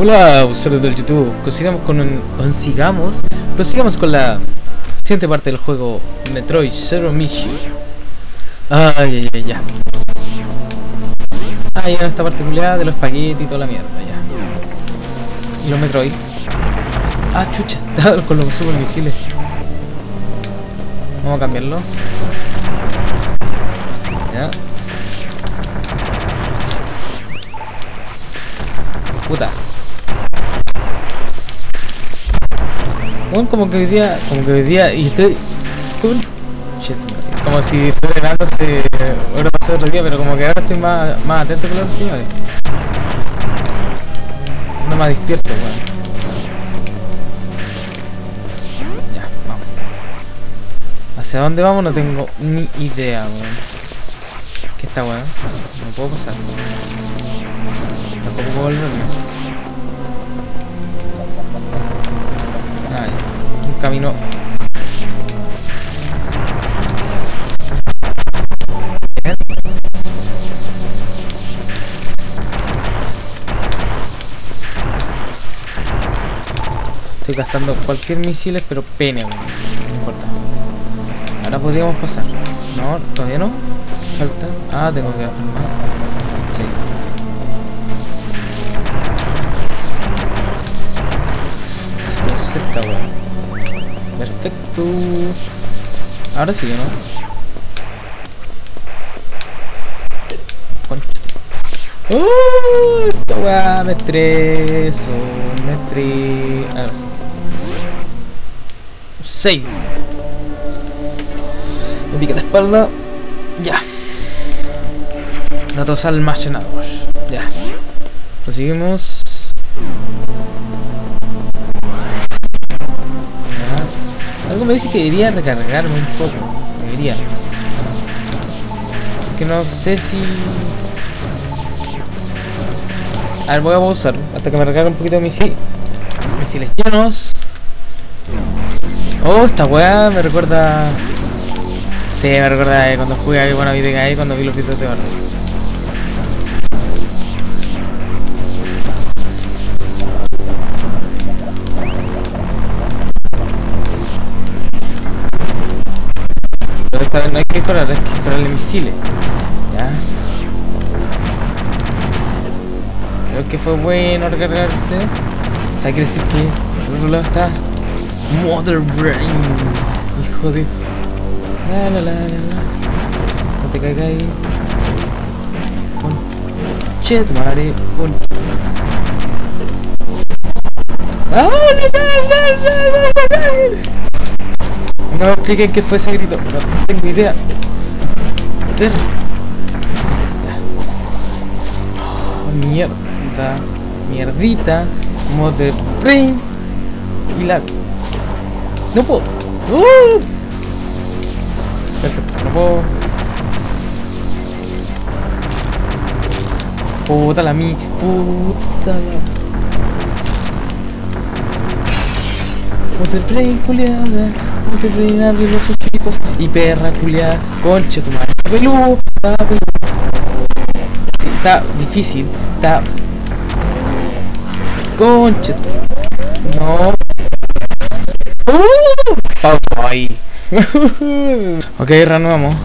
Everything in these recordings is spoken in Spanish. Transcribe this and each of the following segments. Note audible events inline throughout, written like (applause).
Hola, usuarios del YouTube. Consigamos con un, consigamos, prosigamos con la siguiente parte del juego Metroid Zero Mission. Ay, ay, ay, ya. Ah, ya esta particular de los espaguetis y toda la mierda, ya. Y los Metroid. Ah, chucha, (laughs) con los super misiles. Vamos a cambiarlo. Ya. Bueno, como que hoy día, como que hoy día, y estoy... Como si estuviera hace ahora pasó otro día, pero como que ahora estoy más, más atento que los señores. No más despierto, weón. Ya, vamos. ¿Hacia dónde vamos? No tengo ni idea, weón. ¿Qué está, weón? No puedo pasar. Tampoco puedo volverme. Ay, camino. Estoy gastando cualquier misiles, pero pene. No importa. Ahora podríamos pasar. No, todavía no. Falta. Ah, tengo que afirmar. Sí. Cerca, weón. Perfecto. Ahora sí, ¿no? ¡Uh! Esta weá me estreso. Me estreso. Ahora sí. Save. Me pica la espalda. Ya. Datos almacenados. Ya. Proseguimos. Ya. Me dice que debería recargarme un poco. Debería. Que no sé si. A ver, voy a pausar hasta que me recargue un poquito de misil. misiles llenos. Oh, esta weá me recuerda. Sí, me recuerda cuando jugué ahí, bueno, vi ahí cuando vi los videos de oro. No hay que disparar, hay que dispararle misiles. Ya. Creo que fue bueno recargarse. O sea, quiere decir que por otro lado está Mother Brain. Hijo de. La la la. No te caigas ahí. Con. Che, tu madre. ¡Ah! Me expliquen qué fue ese grito. No tengo idea. Oh, mierda. Mierdita. Mother Brain. Y la no puedo. ¡Uh! Perfecto, no puedo. Puta la mi. Puta la. Waterplay culiada. Waterplay abre los ojitos. Y perra culiada. Concha tu madre. Peludo. Está peludo. Sí, está difícil. Está. Concha. No. Uh, ahí. (laughs) ok, reanudamos.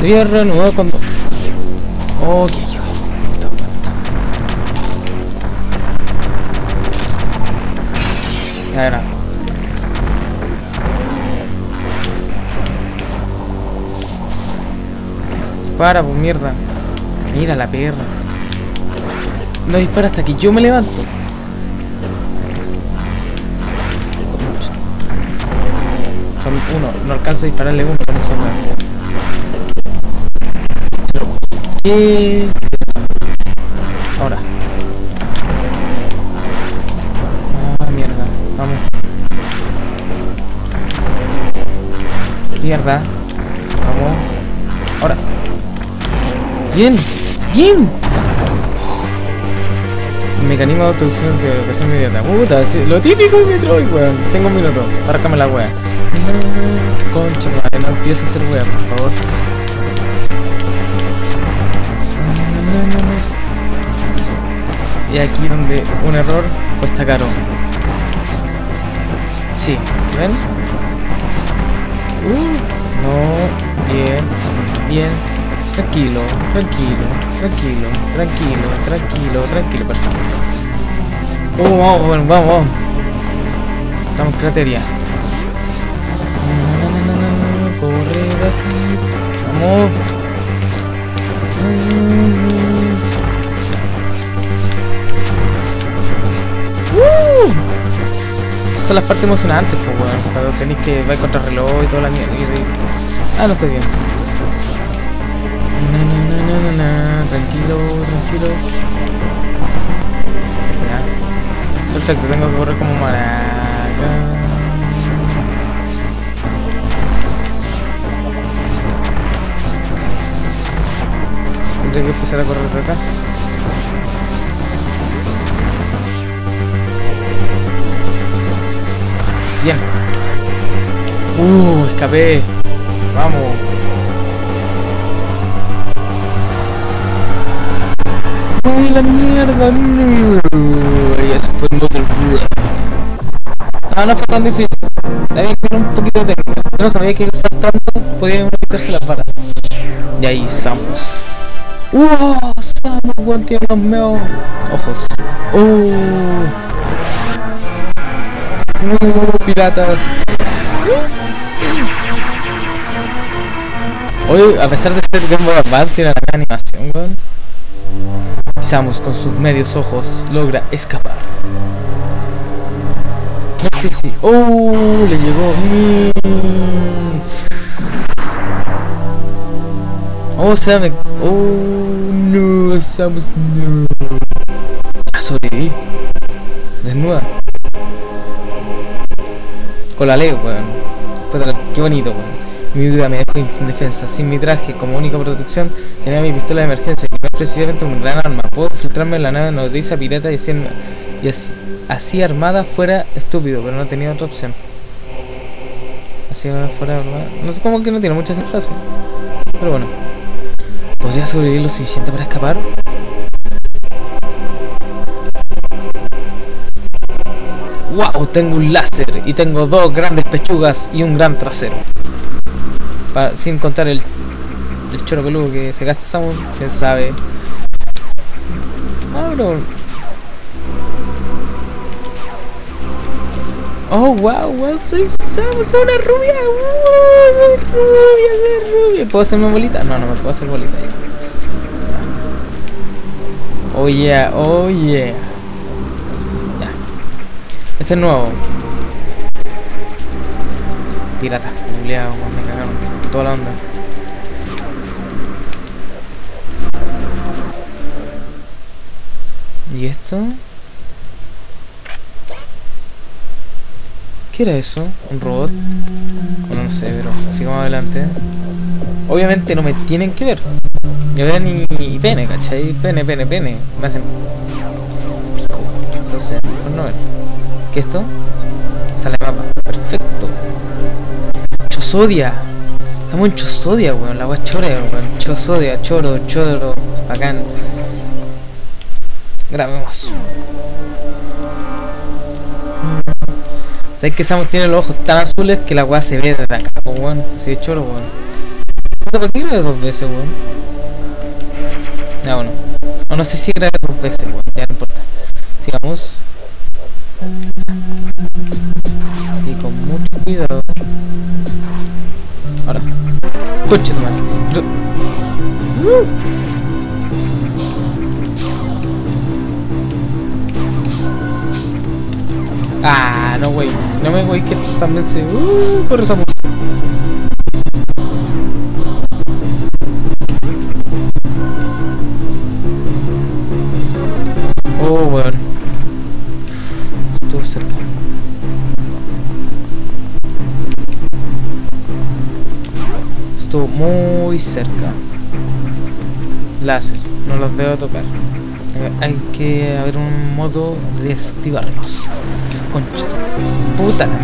Debía reanudar cuando. Ok, Ya era. Para, pues mierda. Mira la perra. No dispara hasta que yo me levanto. Son uno, no alcanzo a dispararle uno con esa. ¿Qué? Ahora. Ah, mierda. Vamos. Mierda. Bien. Bien. Mecanismo de autodestrucción de educación inmediata. Puta, sí, lo típico de Metroid, weón. Tengo un minuto. Arrácame la wea. Concha madre, no empieces a hacer wea, por favor. Y aquí donde un error cuesta caro. Sí, ¿ven? Uh, no, bien, bien, tranquilo, tranquilo, tranquilo, tranquilo, tranquilo, tranquilo, perfecto. Uh, vamos, vamos, vamos. Estamos en crateria. Corre de. Vamos. ¡Uh! Son las partes emocionantes, pues, weón. Cuando tenéis que va contra reloj y toda la mierda. Ah, no estoy bien. Tranquilo, tranquilo. Ya. Perfecto, tengo que correr como maraca. Tendré que empezar a correr de acá. Bien. Uh, escapé. Vamos. ¡Ay, la mierda! No. Y eso fue Mother No, no fue tan difícil. Tener un poquito de técnica. Yo no sabía que saltando podía uno quitarse las balas. Y ahí Samus. ¡Wow! Samus, weón, tiene los meos ojos. ¡Uh! ¡Uh, piratas! Hoy, a pesar de ser Game Boy Advance, tiene la animación, weón. Samus, con sus medios ojos, logra escapar. ¡Oh! Le llegó... Mm. Oh, se me... Oh, no, Samus, no. Ah, sobreviví. Desnuda. Con la Lego, weón. Qué bonito, weón. Mi vida me dejó indefensa. Sin mi traje como única protección, tenía mi pistola de emergencia, es precisamente un gran arma. Puedo filtrarme en la nave nodriza pirata y así, y así, así armada fuera estúpido, pero no tenía otra opción. Así fuera armada. No sé cómo que no tiene muchas frases. Pero bueno. ¿Podría sobrevivir lo suficiente para escapar? ¡Wow! Tengo un láser y tengo dos grandes pechugas y un gran trasero. Sin contar el, el choro peludo que se gasta Samus, quién sabe. Ah. Oh, wow, wow, soy soy una rubia. Soy rubia, soy rubia. ¿Puedo hacerme bolita? No, no me puedo hacer bolita. Oh yeah, oh yeah. Ya. Este es nuevo. Piratas, culiados, me cagaron toda la onda. ¿Y esto? ¿Qué era eso? ¿Un robot? Bueno, no sé, pero sigamos adelante. Obviamente no me tienen que ver. Yo veo ni pene, ¿cachai? Pene, pene, pene. Me hacen... Entonces, mejor no ver. ¿Qué es esto? Sale mapa. Perfecto. Chosodia. Estamos en Chosodia, weón. La wea chora, weón. Chosodia, choro, choro. Bacán. Grabemos. ¿Sabes que Samus tiene los ojos tan azules que la weá se ve desde acá, weón? Así de choro, weón. ¿Por qué grabé dos veces, weón? Ya, bueno. O no sé si grabé dos veces, weón. Ya no importa. Sigamos. Y con mucho cuidado. Ahora. Coche, madre. Ah, no, wey. No me voy que también se... Uh, corre esa música. Oh, weón. Estuvo cerca. Estuvo muy cerca. Láser, no los debo tocar. Hay que haber un modo de esquivarlos. Concha. Puta la.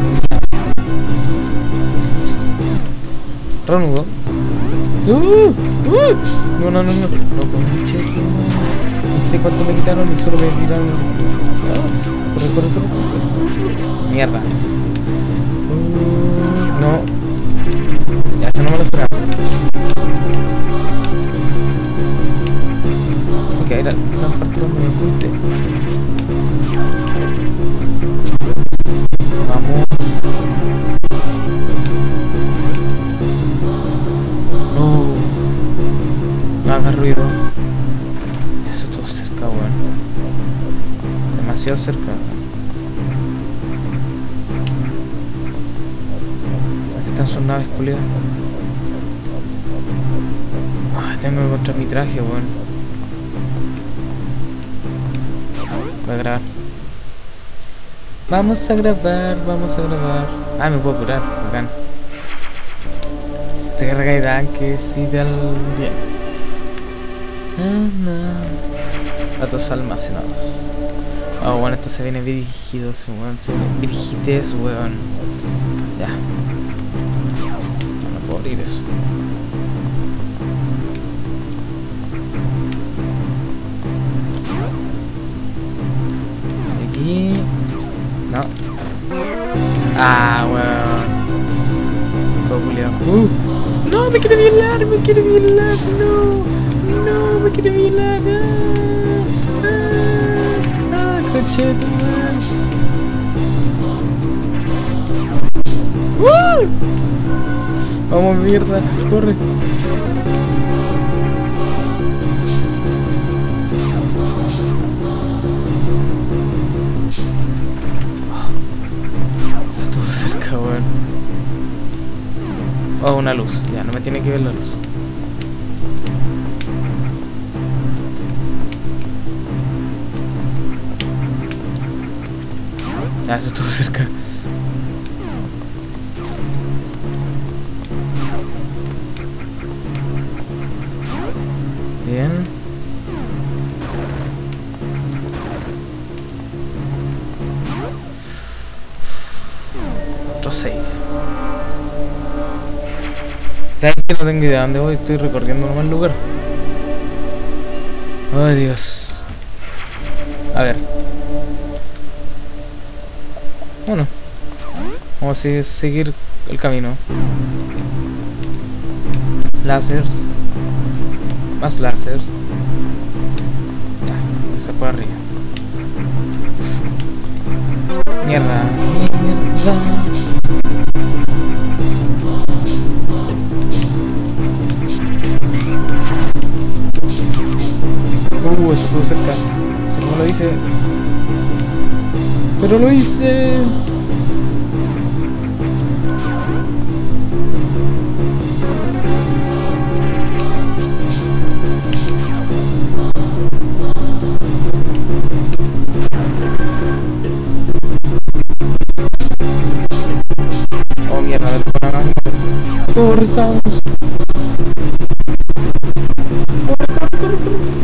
Reanudo. ¡Uh! ¡Uh! No, no, no, no. No, conche, no cuánto me quitaron y solo me tiraron. Ah, corre, corre, corre. Mierda. Uh, no. Ya, eso no me lo esperaba. Ok, una parte me. Voy a grabar. Vamos a grabar, vamos a grabar. Ah, me puedo curar, bacán. Recarga de tanques y del bien. Ah, no. Datos almacenados. Oh, bueno, esto se viene dirigido, weón. Se viene virgites, weón. Ya. No puedo abrir eso. Violar, me quiere violar, no. No, me quiere violar. Ah, ah, ah coche de ¡Uh! Vamos, mierda, corre. Oh, una luz. Ya, no me tiene que ver la luz. Ya, eso estuvo cerca. Bien. Otro save. ¿Sabes que no tengo idea de dónde voy? Estoy recorriendo un mal lugar. Ay Dios. A ver. Bueno. Vamos a se- seguir el camino. Lásers. Más láser. Ya, esa por arriba. Mierda. Mierda. Uh, eso estuvo cerca. Si no lo hice. Pero lo hice. Oh mierda. Corre, Samus. Corre, corre, corre, corre.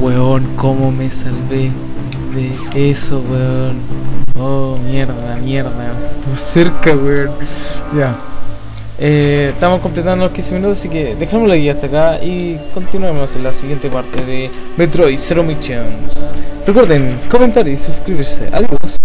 Weón, cómo me salvé de eso, weón. Oh, mierda, mierda. Estuvo cerca, weón. Ya. Eh, estamos completando los 15 minutos, así que dejémoslo ahí hasta acá y continuemos en la siguiente parte de Metroid Zero Missions. Recuerden comentar y suscribirse. Adiós.